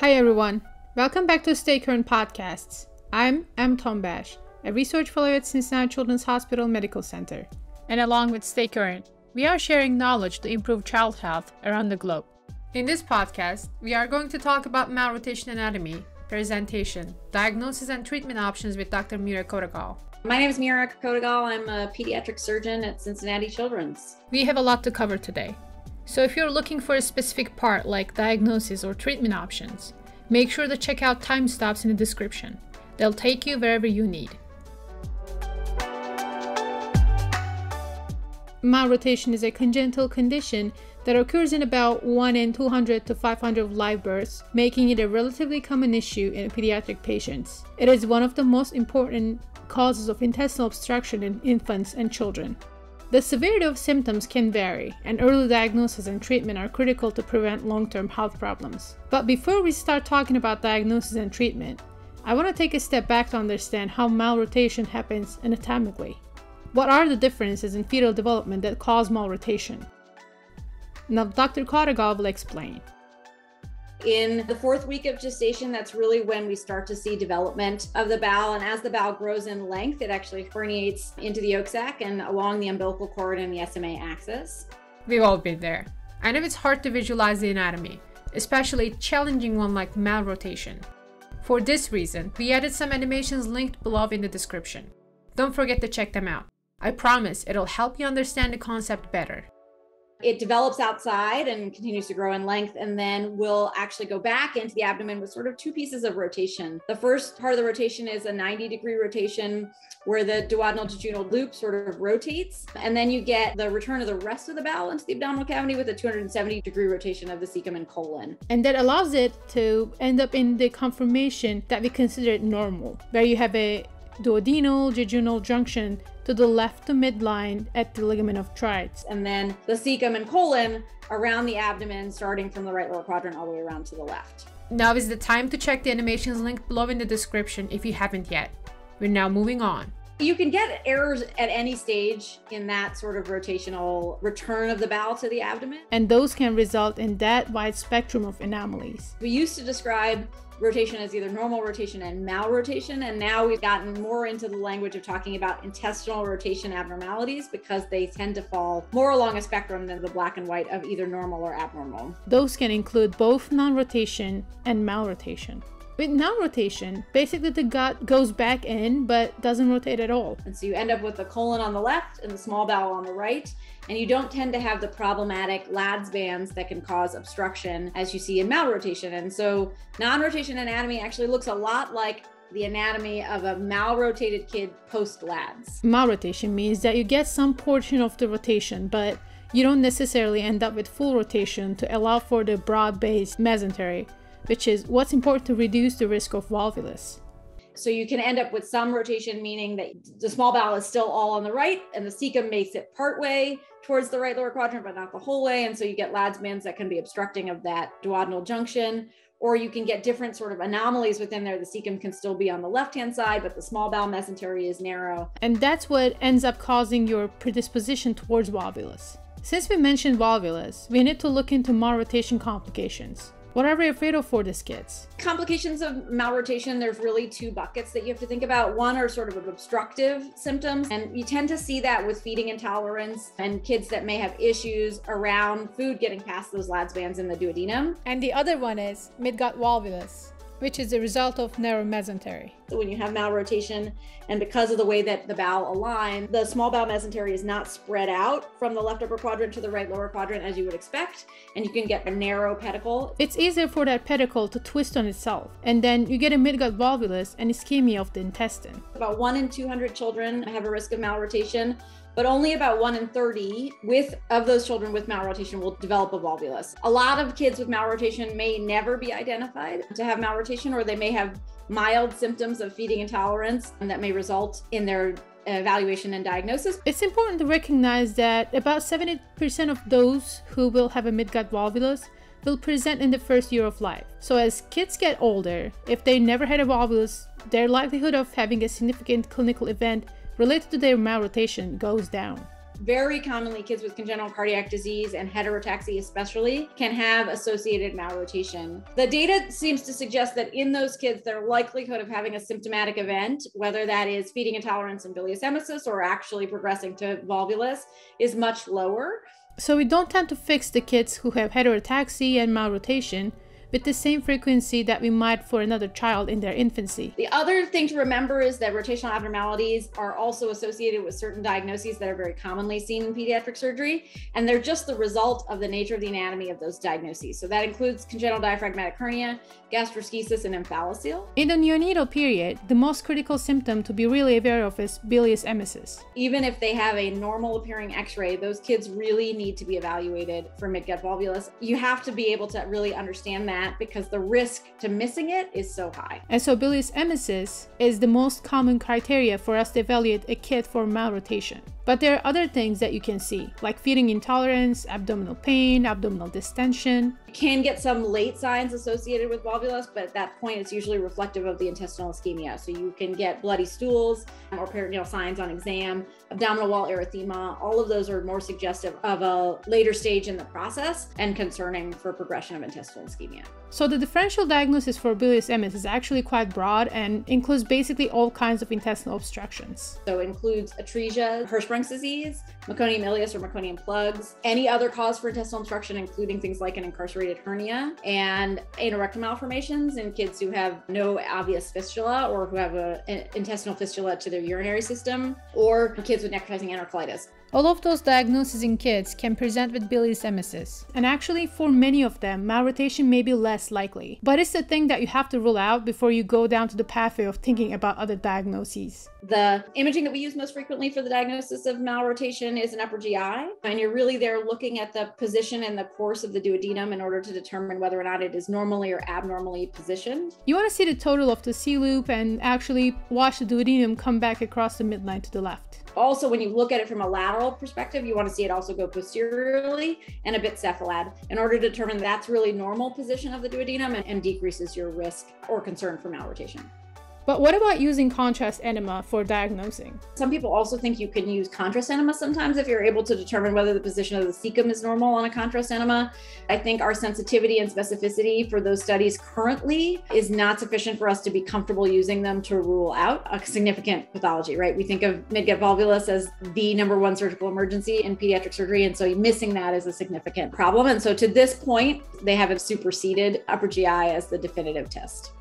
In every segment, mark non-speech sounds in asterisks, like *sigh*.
Hi everyone, welcome back to Stay Current Podcasts. I'm Em Tombash, a research fellow at Cincinnati Children's Hospital Medical Center. And along with Stay Current, we are sharing knowledge to improve child health around the globe. In this podcast, we are going to talk about malrotation anatomy, presentation, diagnosis and treatment options with Dr. Meera Kotagal. My name is Meera Kotagal. I'm a pediatric surgeon at Cincinnati Children's. We have a lot to cover today. So if you're looking for a specific part like diagnosis or treatment options, make sure to check out time stops in the description. They'll take you wherever you need. Malrotation is a congenital condition that occurs in about 1 in 200 to 500 live births, making it a relatively common issue in pediatric patients. It is one of the most important causes of intestinal obstruction in infants and children. The severity of symptoms can vary, and early diagnosis and treatment are critical to prevent long term health problems. But before we start talking about diagnosis and treatment, I want to take a step back to understand how malrotation happens anatomically. What are the differences in fetal development that cause malrotation? Now, Dr. Kotagal will explain. In the fourth week of gestation, that's really when we start to see development of the bowel. And as the bowel grows in length, it actually herniates into the yolk sac and along the umbilical cord and the SMA axis. We've all been there. I know it's hard to visualize the anatomy, especially challenging one like malrotation. For this reason, we added some animations linked below in the description. Don't forget to check them out. I promise it'll help you understand the concept better it develops outside and continues to grow in length and then will actually go back into the abdomen with sort of two pieces of rotation. The first part of the rotation is a 90 degree rotation where the duodenal jejunal loop sort of rotates. And then you get the return of the rest of the bowel into the abdominal cavity with a 270 degree rotation of the cecum and colon. And that allows it to end up in the conformation that we consider normal, where you have a duodenal jejunal junction to the left to midline at the ligament of Treitz. And then the cecum and colon around the abdomen, starting from the right lower quadrant all the way around to the left. Now is the time to check the animations linked below in the description if you haven't yet. We're now moving on. You can get errors at any stage in that sort of rotational return of the bowel to the abdomen. And those can result in that wide spectrum of anomalies. We used to describe rotation as either normal rotation and malrotation. And now we've gotten more into the language of talking about intestinal rotation abnormalities because they tend to fall more along a spectrum than the black and white of either normal or abnormal. Those can include both non rotation and malrotation. With non-rotation, basically the gut goes back in but doesn't rotate at all. And so you end up with the colon on the left and the small bowel on the right. And you don't tend to have the problematic Ladd's bands that can cause obstruction as you see in malrotation. And so non-rotation anatomy actually looks a lot like the anatomy of a malrotated kid post Ladd's. Malrotation means that you get some portion of the rotation, but you don't necessarily end up with full rotation to allow for the broad-based mesentery which is what's important to reduce the risk of volvulus. So you can end up with some rotation, meaning that the small bowel is still all on the right, and the cecum makes it part way towards the right lower quadrant, but not the whole way. And so you get Ladd's bands that can be obstructing of that duodenal junction. Or you can get different sort of anomalies within there. The cecum can still be on the left hand side, but the small bowel mesentery is narrow. And that's what ends up causing your predisposition towards volvulus. Since we mentioned volvulus, we need to look into malrotation complications. What are we afraid of for these kids? Complications of malrotation, there's really two buckets that you have to think about. One are sort of obstructive symptoms, and you tend to see that with feeding intolerance and kids that may have issues around food getting past those Ladd's bands in the duodenum. And the other one is midgut volvulus which is a result of narrow mesentery. So when you have malrotation, and because of the way that the bowel align, the small bowel mesentery is not spread out from the left upper quadrant to the right lower quadrant as you would expect, and you can get a narrow pedicle. It's easier for that pedicle to twist on itself, and then you get a midgut volvulus and ischemia of the intestine. About 1 in 200 children have a risk of malrotation but only about 1 in 30 with of those children with malrotation will develop a volvulus. A lot of kids with malrotation may never be identified to have malrotation or they may have mild symptoms of feeding intolerance and that may result in their evaluation and diagnosis. It's important to recognize that about 70% of those who will have a midgut volvulus will present in the first year of life. So as kids get older, if they never had a volvulus, their likelihood of having a significant clinical event related to their malrotation goes down. very commonly kids with congenital cardiac disease and heterotaxy especially can have associated malrotation. The data seems to suggest that in those kids, their likelihood of having a symptomatic event, whether that is feeding intolerance and bilious emesis or actually progressing to volvulus, is much lower. So we don't tend to fix the kids who have heterotaxy and malrotation with the same frequency that we might for another child in their infancy. The other thing to remember is that rotational abnormalities are also associated with certain diagnoses that are very commonly seen in pediatric surgery, and they're just the result of the nature of the anatomy of those diagnoses. So that includes congenital diaphragmatic hernia, gastroschisis, and omphalocele. In the neonatal period, the most critical symptom to be really aware of is bilious emesis. Even if they have a normal appearing x-ray, those kids really need to be evaluated for midgut volvulus. You have to be able to really understand that that because the risk to missing it is so high. And so bilious emesis is the most common criteria for us to evaluate a kid for malrotation. But there are other things that you can see, like feeding intolerance, abdominal pain, abdominal distension. You can get some late signs associated with volvulus, but at that point, it's usually reflective of the intestinal ischemia. So you can get bloody stools or peritoneal signs on exam, abdominal wall erythema. All of those are more suggestive of a later stage in the process and concerning for progression of intestinal ischemia. So the differential diagnosis for bilious emesis is actually quite broad and includes basically all kinds of intestinal obstructions. So it includes atresia, Disease, meconium ileus or meconium plugs, any other cause for intestinal obstruction, including things like an incarcerated hernia and anorectal malformations in kids who have no obvious fistula or who have an intestinal fistula to their urinary system, or kids with necrotizing enterocolitis. All of those diagnoses in kids can present with bilious emesis, and actually for many of them, malrotation may be less likely. But it's the thing that you have to rule out before you go down to the pathway of thinking about other diagnoses. The imaging that we use most frequently for the diagnosis of malrotation is an upper GI, and you're really there looking at the position and the course of the duodenum in order to determine whether or not it is normally or abnormally positioned. You want to see the total of the C loop and actually watch the duodenum come back across the midline to the left. Also, when you look at it from a lateral perspective, you want to see it also go posteriorly and a bit cephalad in order to determine that's really normal position of the duodenum and, and decreases your risk or concern for malrotation. But what about using contrast enema for diagnosing? Some people also think you can use contrast enema sometimes if you're able to determine whether the position of the cecum is normal on a contrast enema. I think our sensitivity and specificity for those studies currently is not sufficient for us to be comfortable using them to rule out a significant pathology, right? We think of midgut volvulus as the number one surgical emergency in pediatric surgery. And so missing that is a significant problem. And so to this point, they haven't superseded upper GI as the definitive test.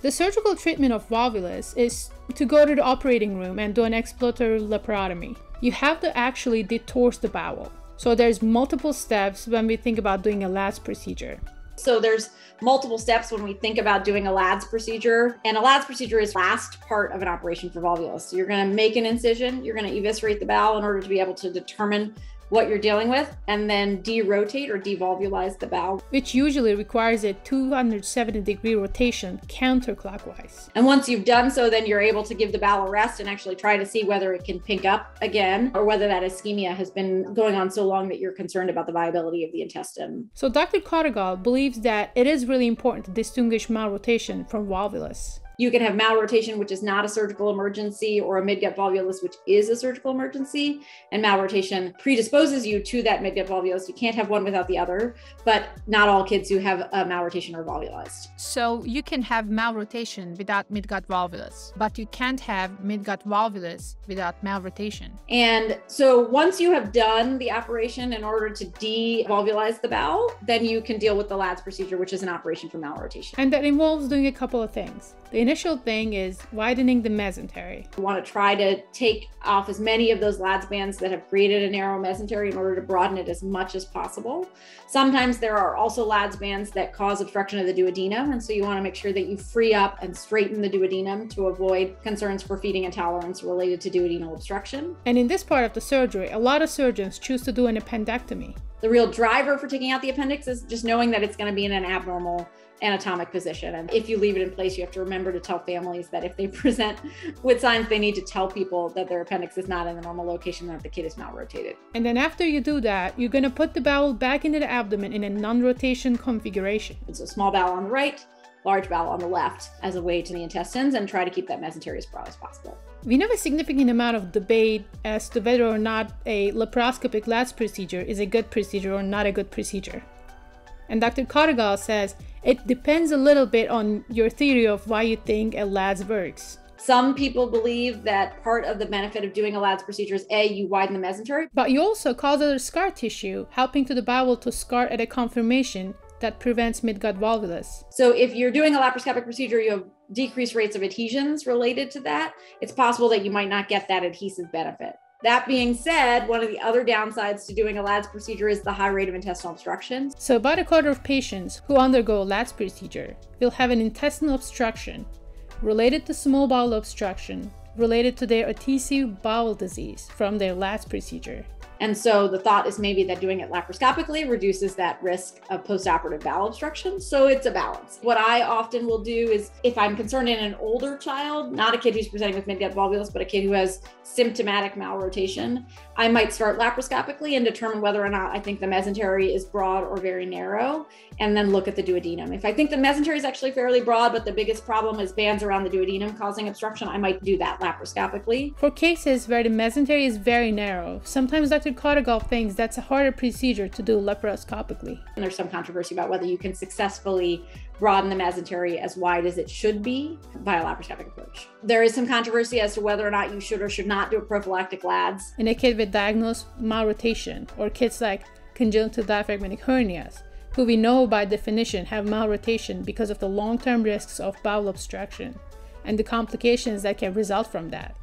The surgical treatment of volvulus is to go to the operating room and do an exploratory laparotomy. You have to actually detorse the bowel. So there's multiple steps when we think about doing a Ladd's procedure. So there's multiple steps when we think about doing a Ladd's procedure. And a Ladd's procedure is last part of an operation for volvulus. So you're going to make an incision, you're going to eviscerate the bowel in order to be able to determine what you're dealing with and then derotate or devolvulize the bowel. Which usually requires a 270 degree rotation counterclockwise. And once you've done so, then you're able to give the bowel a rest and actually try to see whether it can pink up again or whether that ischemia has been going on so long that you're concerned about the viability of the intestine. So Dr. Kotagal believes that it is really important to distinguish malrotation from volvulus. You can have malrotation, which is not a surgical emergency, or a midgut volvulus, which is a surgical emergency. And malrotation predisposes you to that midgut volvulus. You can't have one without the other, but not all kids who have a malrotation are volvulized. So you can have malrotation without midgut volvulus, but you can't have midgut volvulus without malrotation. And so once you have done the operation in order to devolvulize the bowel, then you can deal with the Ladd's procedure, which is an operation for malrotation. And that involves doing a couple of things. The initial thing is widening the mesentery. You want to try to take off as many of those Ladd's bands that have created a narrow mesentery in order to broaden it as much as possible. Sometimes there are also Ladd's bands that cause obstruction of the duodenum, and so you want to make sure that you free up and straighten the duodenum to avoid concerns for feeding intolerance related to duodenal obstruction. And in this part of the surgery, a lot of surgeons choose to do an appendectomy. The real driver for taking out the appendix is just knowing that it's going to be in an abnormal anatomic position. And if you leave it in place, you have to remember to tell families that if they *laughs* present with signs, they need to tell people that their appendix is not in the normal location, that the kid is malrotated. And then after you do that, you're going to put the bowel back into the abdomen in a non-rotation configuration. It's a small bowel on the right, large bowel on the left as a way to the intestines and try to keep that mesentery as broad as possible. We know a significant amount of debate as to whether or not a laparoscopic Ladd's procedure is a good procedure or not a good procedure. And Dr. Kotagal says it depends a little bit on your theory of why you think a Ladd's works. Some people believe that part of the benefit of doing a Ladd's procedure is A, you widen the mesentery. But you also cause other scar tissue, helping to the bowel to scar at a conformation that prevents midgut volvulus. So if you're doing a laparoscopic procedure, you have decreased rates of adhesions related to that. It's possible that you might not get that adhesive benefit. That being said, one of the other downsides to doing a Ladd's procedure is the high rate of intestinal obstruction. So about a quarter of patients who undergo a Ladd's procedure will have an intestinal obstruction related to small bowel obstruction related to their adhesive bowel disease from their Ladd's procedure. And so the thought is maybe that doing it laparoscopically reduces that risk of postoperative bowel obstruction. So it's a balance. What I often will do is if I'm concerned in an older child, not a kid who's presenting with midgut volvulus, but a kid who has symptomatic malrotation, I might start laparoscopically and determine whether or not I think the mesentery is broad or very narrow, and then look at the duodenum. If I think the mesentery is actually fairly broad, but the biggest problem is bands around the duodenum causing obstruction, I might do that laparoscopically. For cases where the mesentery is very narrow, sometimes Dr. Kotagal thinks that's a harder procedure to do laparoscopically. And there's some controversy about whether you can successfully broaden the mesentery as wide as it should be by a laparoscopic approach. There is some controversy as to whether or not you should or should not do a prophylactic Ladd's. In a kid with diagnosed malrotation or kids like congenital diaphragmatic hernias, who we know by definition have malrotation because of the long-term risks of bowel obstruction and the complications that can result from that.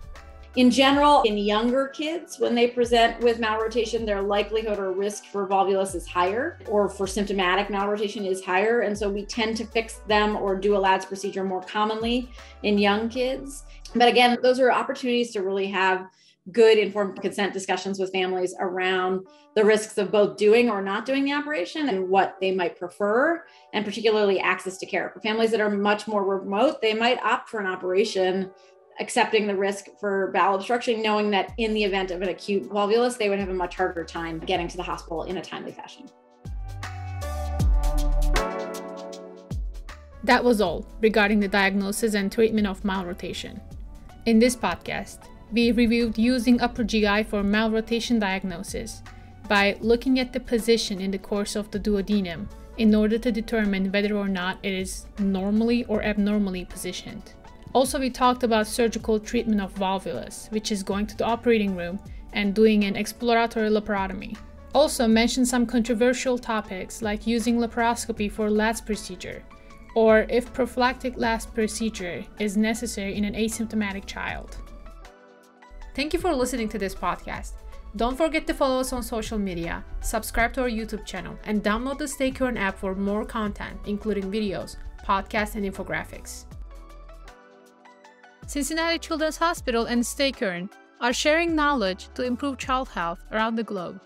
In general, in younger kids, when they present with malrotation, their likelihood or risk for volvulus is higher, or for symptomatic malrotation is higher. And so we tend to fix them or do a Ladd's procedure more commonly in young kids. But again, those are opportunities to really have good informed consent discussions with families around the risks of both doing or not doing the operation and what they might prefer, and particularly access to care. For families that are much more remote, they might opt for an operation accepting the risk for bowel obstruction, knowing that in the event of an acute volvulus, they would have a much harder time getting to the hospital in a timely fashion. That was all regarding the diagnosis and treatment of malrotation. In this podcast, we reviewed using upper GI for malrotation diagnosis by looking at the position in the course of the duodenum in order to determine whether or not it is normally or abnormally positioned. Also, we talked about surgical treatment of volvulus, which is going to the operating room and doing an exploratory laparotomy. Also, mentioned some controversial topics like using laparoscopy for Ladd's procedure, or if prophylactic Ladd's procedure is necessary in an asymptomatic child. Thank you for listening to this podcast. Don't forget to follow us on social media, subscribe to our YouTube channel, and download the Stay Current app for more content, including videos, podcasts, and infographics. Cincinnati Children's Hospital and Current are sharing knowledge to improve child health around the globe.